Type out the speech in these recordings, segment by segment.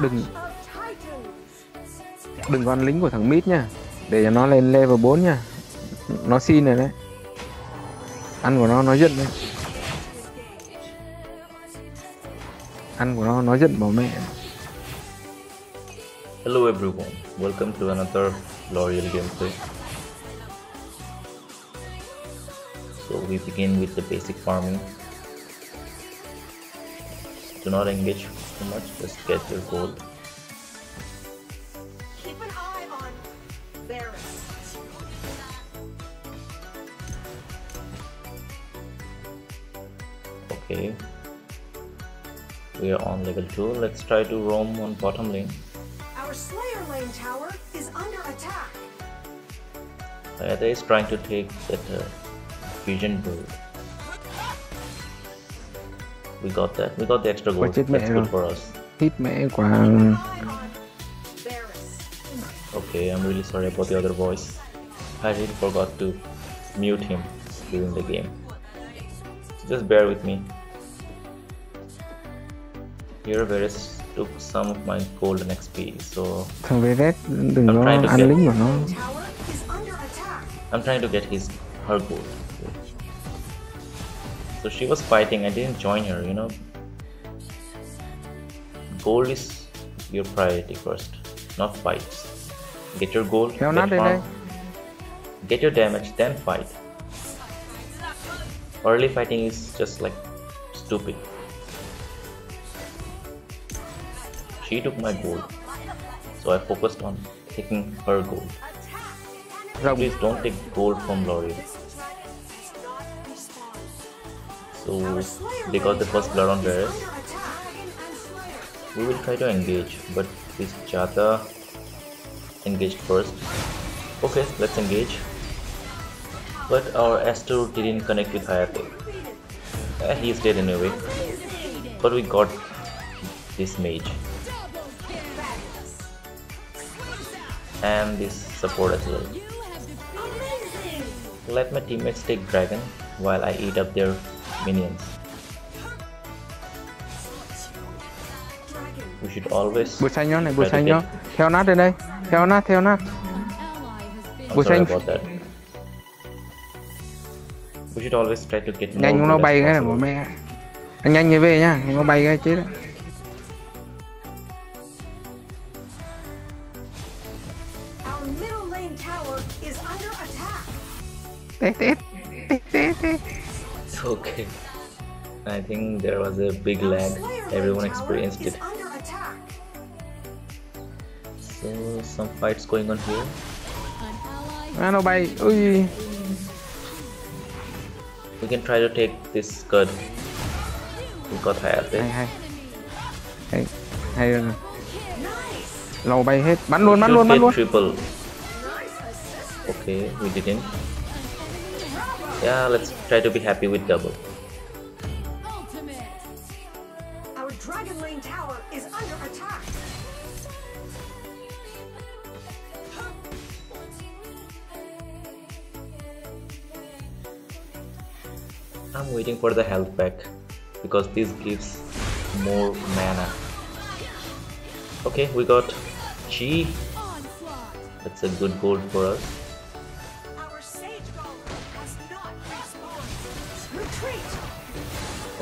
đừng. Đừng con lính của thằng mít nha. Để cho nó lên level 4 nha. Nó xin rồi đấy. Ăn của nó nó giận đấy. Ăn của nó nó giận bảo mẹ. Hello everyone, welcome to another L'Oreal gameplay. So we begin with the basic farming. Do not engage too much, just get your gold. Keep an eye on. Okay. We are on level 2, let's try to roam on bottom lane. Our Slayer Lane tower is under attack. Ayada is trying to take that uh, fusion build. We got that, we got the extra gold, that's mẹ good for us. hít mẹ quả Eye on Varys. Okay, I'm really sorry about the other voice. I really forgot to mute him during the game. So just bear with me. Here Varys took some of my golden XP, so thằng Veret đừng I'm có trying to ăn get- lính của nó Tower is under attack. I'm trying to get his her gold. So she was fighting, I didn't join her, you know. Gold is your priority first, not fights. Get your gold, Kéo get farm, get your damage, then fight. Early fighting is just like stupid. She took my gold, so I focused on taking her gold. Please don't take gold from Lauriel. So they got the first blood on attack. We will try to engage, but this Jata engaged first. Okay, let's engage. But our Astro didn't connect with Hayate. Eh, he's dead anyway. But we got this mage. And this support as well. Let my teammates take dragon while I eat up their minions. We should always bùi xanh nhá này to xanh nhá theo nát đến đây theo nát theo nát sorry xanh-. We should always try to get nhanh nó bay cái này của mẹ. Anh nhanh như về nhá nó bay cái chết. Đấy. Our middle Okay. I think there was a big lag. Everyone experienced it. So some fights going on here. à, nó bay We can try to take this Skud. We got hay Hayate. hay hay hay rồi lầu bay hết bắn luôn bắn luôn bắn luôn triple. Okay, we didn't. Yeah, let's try to be happy with double. Our Dragon Lane tower is under attack. I'm waiting for the health pack because this gives more mana. Okay, we got Chi. That's a good gold for us.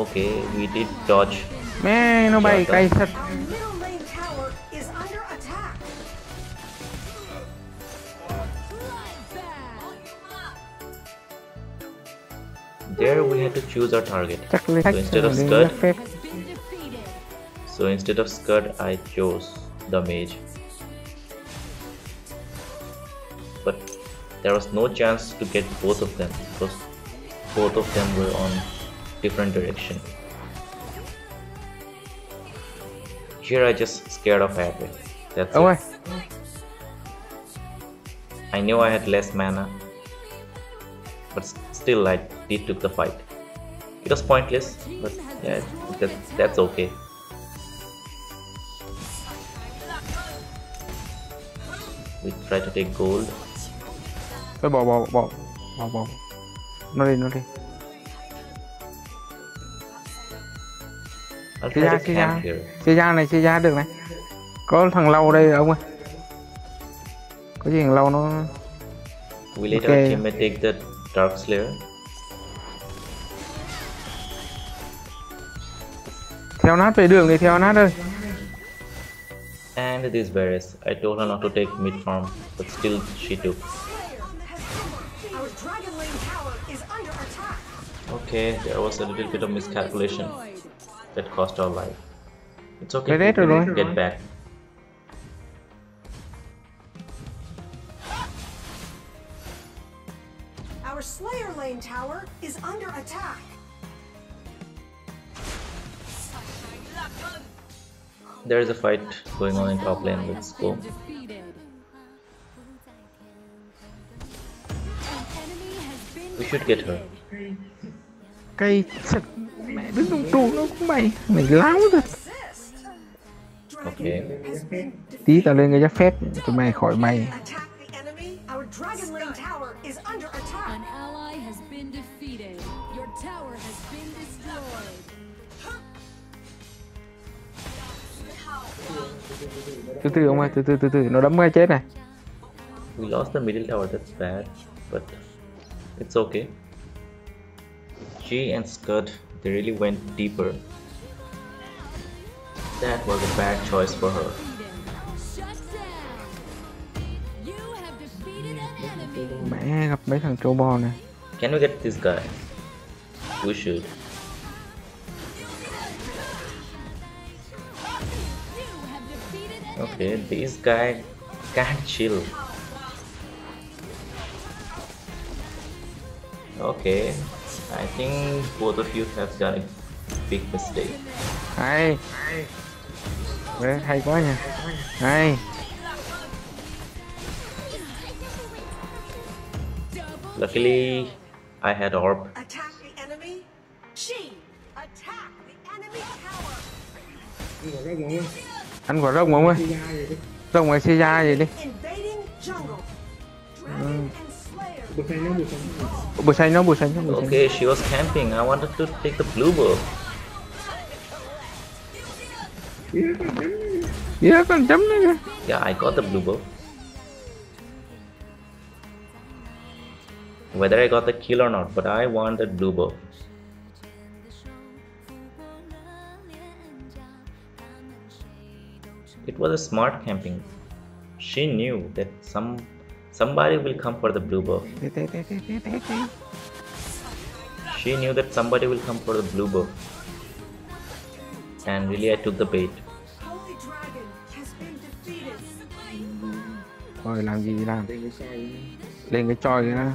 Okay, we did dodge. Man, nó bay Dạ, cay thật Our middle lane tower is under attack. There we had to choose our target. So instead of đi Skud, so instead of Skud, I chose the mage. But there was no chance to get both of them because both of them were on different direction. Here I just scared of Happy. That's ông it. I knew I had less mana, but still I did took the fight. It was pointless, but yeah, that, that's okay. We try to take gold. thôi bỏ bỏ bỏ bỏ bỏ nó đi nó đi Try ra chia ra chia ra này chia ra được này có thằng lâu đây ông ơi có gì thằng lâu nó We let Okay. take the Dark Slayer. theo nát về đường đi theo nát ơi And this Varys. I told her not to take mid farm, but still she took. Our Dragon Lane tower is under attack. Okay, there was a little bit of miscalculation that cost our life. It's okay. Cái we rết rồi can rồi. Get back. Our Slayer Lane tower is under attack. There is a fight going on in top lane. Let's go. Defeated. An enemy has been We should get her. cây sực mẹ đứng trong trụ nó cũng mày mày láo thật been tí tao lên cái giáp phép tụi mày khỏi mày attack the enemy. Our Dragon Lane tower is under attack. An ally has been defeated. Your tower has been destroyed. từ từ ông ơi từ từ từ từ nó đấm ngay chết này We lost the middle tower. That's bad, but it's okay. G and Scud, they really went deeper. That was a bad choice for her. Shut down. You have defeated an enemy. mẹ gặp mấy thằng trâu bò này Can we get this guy? We should. You have defeated an Okay, this guy can't chill. Okay, I think both of you have done a big mistake. hay Đấy, hay quá nha hay Luckily, I had orb. Attack the enemy. She attack the enemy tower. ăn quả rông ông ơi rông ngoài xe ra gì đi Invading jungle. Dragon and Slayer. bùa xanh nó bùa xanh nó bùa xanh Okay, she was camping. I wanted to take the blue buff. yeah, con chấm nữa kìa Yeah, I got the blue buff. Whether I got the kill or not, but I want the blue buff. It was a smart camping. She knew that some somebody will come for the blue buff. She knew that somebody will come for the blue buff. And really I took the bait. Holy Dragon has been defeated. rồi làm gì làm lên cái choi cái đó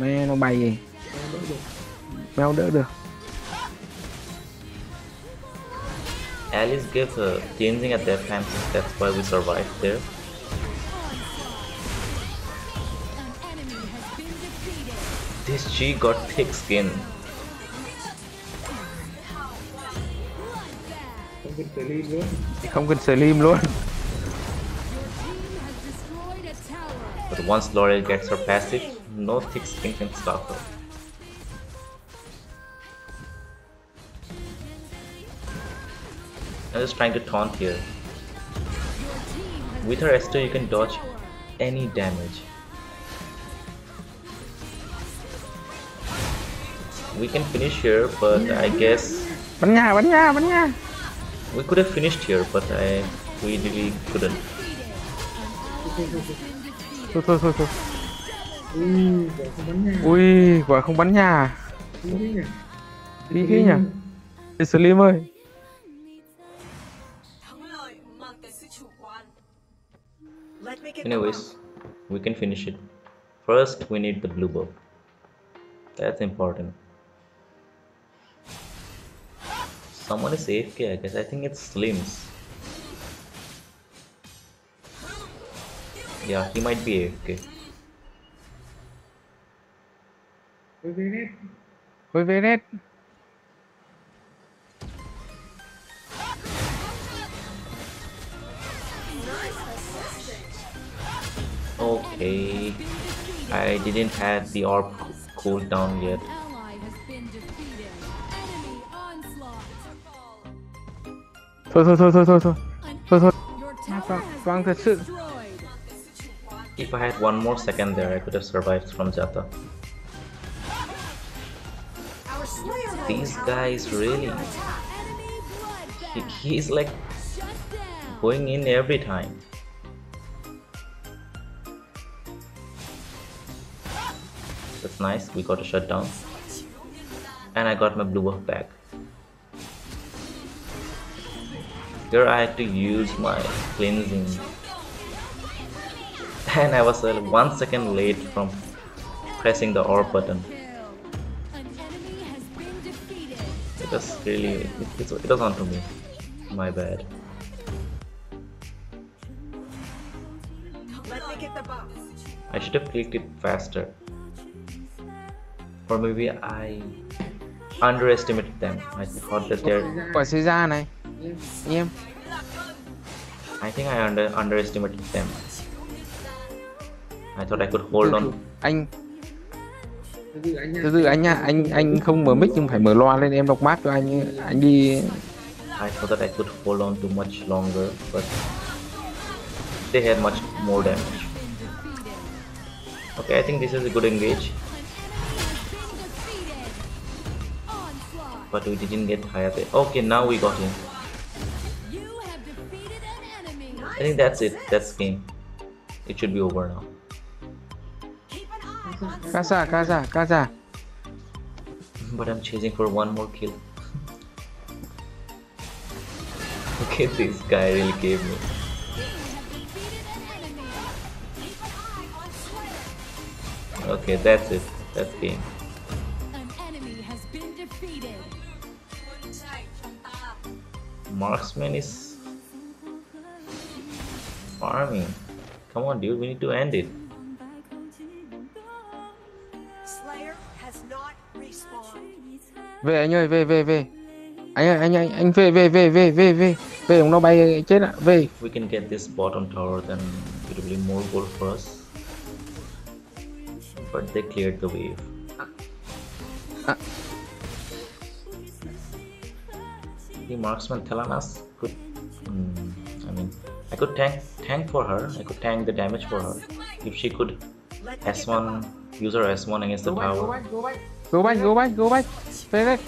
mẹ nó bay gì mèo đỡ được Alice gave a cleansing at that time, that's why we survived there. This G got thick skin. không cần slim luôn Your team has destroyed a tower. But once Lauriel gets her passive, no thick skin can stop her. I'm just trying to taunt here. Your team has With her S2 you can dodge any damage. We can finish here, but I guess bắn nhà bắn nhà bắn nhà we could have finished here, but I we really couldn't. thôi thôi thôi thôi ui quả không bắn nhà ý khí nhỉ Ê, slim ơi Let me get Anyways, we can finish it. First, we need the blue buff. That's important. Someone is AFK, I guess. I think it's Slims. Yeah, he might be AFK. với Veret Okay. I didn't have the orb cooled down yet. If I had one more second there, I could have survived from Jata. These guys really, he, he's like going in every time. That's nice, we got a shutdown. And I got my blue buff back. Here I had to use my cleansing. And I was uh, one second late from pressing the OR button. Kill. An enemy has been defeated. It was really, it, it, it was onto me. My bad. Let me get the buff. I should have clicked it faster. Or maybe I underestimated them. I thought that they're. quả này em I think I under underestimated them. I thought I could hold on. anh từ từ anh nha anh anh không mở mic nhưng phải mở loa lên em đọc map cho anh anh đi I thought that I could hold on to much longer, but they had much more damage. Okay, I think this is a good engage, but we didn't get Hayate. Okay, now we got him. You have defeated an enemy. I think that's it. That's game. It should be over now. Keep an eye on casa casa casa But I'm chasing for one more kill. okay, this guy really gave me. You have defeated an enemy. Keep an eye on Slayer. Okay, that's it. That's game. Marksman is farming. Come on, dude. We need to end it. Slayer has not respawned. về anh ơi về về về anh ơi anh anh anh về về về về về về về ông nó bay chết ạ về If we can get this bottom tower, then it will be more gold for us. But they cleared the wave. The marksman Tel'Annas could. Hmm, I mean, I could tank tank for her. I could tank the damage for her if she could Let me get the S1 use her S1 against the tower. go back go back go back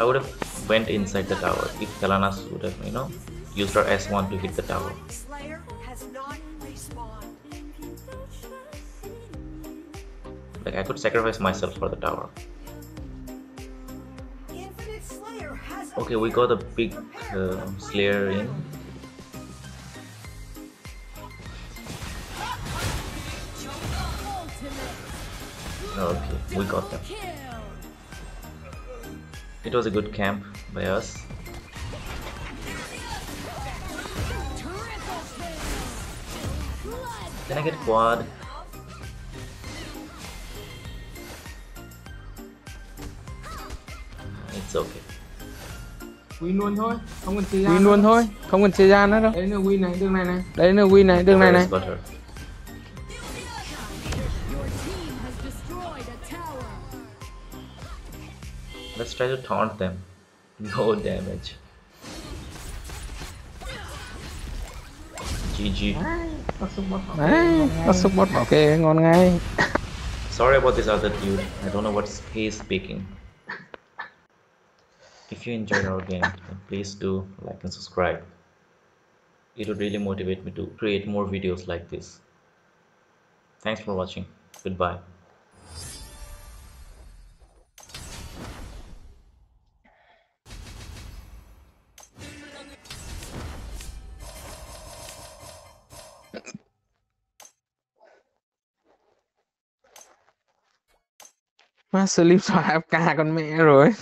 I would have went inside the tower if Tel'Annas would have, you know, used her S1 to hit the tower. Slayer has not respawned. Like I could sacrifice myself for the tower. Okay, we got a big uh, Slayer in. Okay, we got them. It was a good camp by us. Can I get quad? It's okay. Win luôn thôi không cần chia ra win luôn thôi không cần chia ra nữa đâu đấy là win này đường này này đấy là win này đường này này Where's butter? Your team has destroyed a tower. Let's try to taunt them. No damage. GG. có súng bot support bảo kê ngon ngay Sorry about this other dude. I don't know what he is speaking. If you enjoyed our game, then please do like and subscribe. It would really motivate me to create more videos like this. Thanks for watching. Goodbye. Xóa FK con mẹ rồi